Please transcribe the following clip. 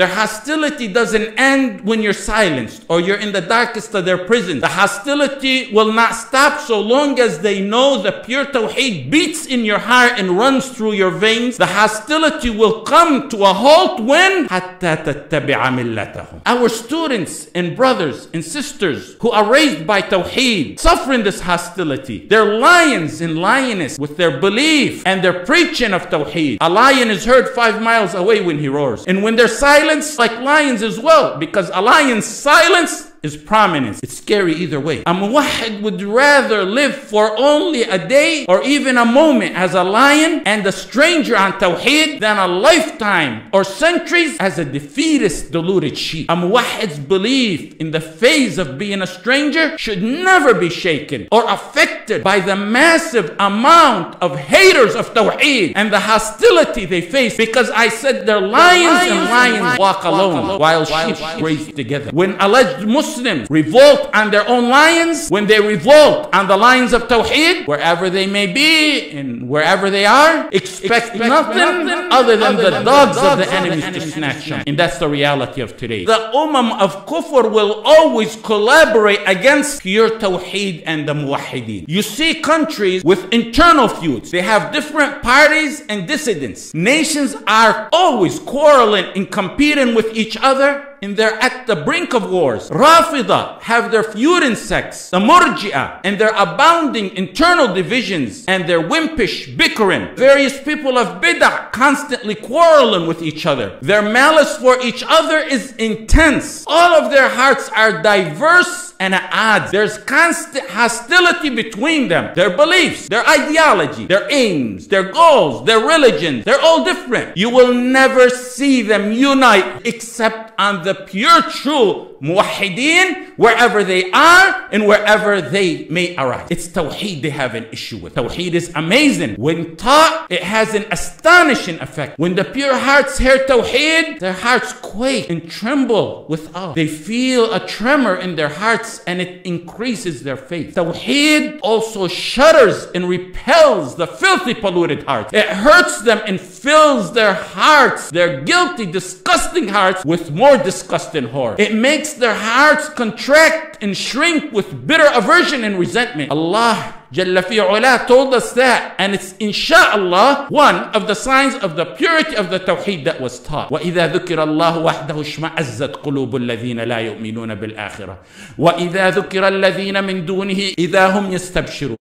Their hostility doesn't end when you're silenced or you're in the darkest of their prisons. The hostility will not stop so long as they know the pure tawheed beats in your heart and runs through your veins. The hostility will come to a halt when our students and brothers and sisters who are raised by tawheed suffering this hostility. They're lions and lioness with their belief and their preaching of tawheed. A lion is heard five miles away when he roars. And when they're silent, silenced, like lions as well, because a lion's silence is prominence. It's scary either way. A muwahid would rather live for only a day or even a moment as a lion and a stranger on Tawheed than a lifetime or centuries as a defeatist, deluded sheep. A muwahid's belief in the phase of being a stranger should never be shaken or affected by the massive amount of haters of Tawheed and the hostility they face because I said they're lions, and lions walk alone while sheep graze together. When alleged Muslims Muslims revolt on their own lions, when they revolt on the lions of Tawheed, wherever they may be and wherever they are, expect, nothing, other than the dogs of the enemies to snatch them. And that's the reality of today. The Ummah of Kufr will always collaborate against pure Tawheed and the Muwahideen. You see countries with internal feuds. They have different parties and dissidents. Nations are always quarreling and competing with each other and they're at the brink of wars. Rafida have their feuding sects, the Murji'ah, and their abounding internal divisions and their wimpish bickering. Various people of Bid'ah constantly quarreling with each other. Their malice for each other is intense. All of their hearts are diverse and at odds. There's constant hostility between them. Their beliefs, their ideology, their aims, their goals, their religions, they're all different. You will never see them unite except on the pure, true muwahideen wherever they are and wherever they may arise. It's tawheed they have an issue with. Tawheed is amazing. When taught, it has an astonishing effect. When the pure hearts hear tawheed, their hearts quake and tremble with awe. They feel a tremor in their hearts and it increases their faith. Tawheed also shudders and repels the filthy, polluted heart. It hurts them and fills their hearts, their guilty, disgusting hearts, with more disgust and horror. It makes their hearts contract and shrink with bitter aversion and resentment. Allah Jalla fi'ula told us that and it's insha'Allah one of the signs of the purity of the tawheed that was taught وإذا ذكر الله وحده اشمأزت قلوب الذين لا يؤمنون بالآخرة وإذا ذكر الذين من دونه إذا هم يستبشرون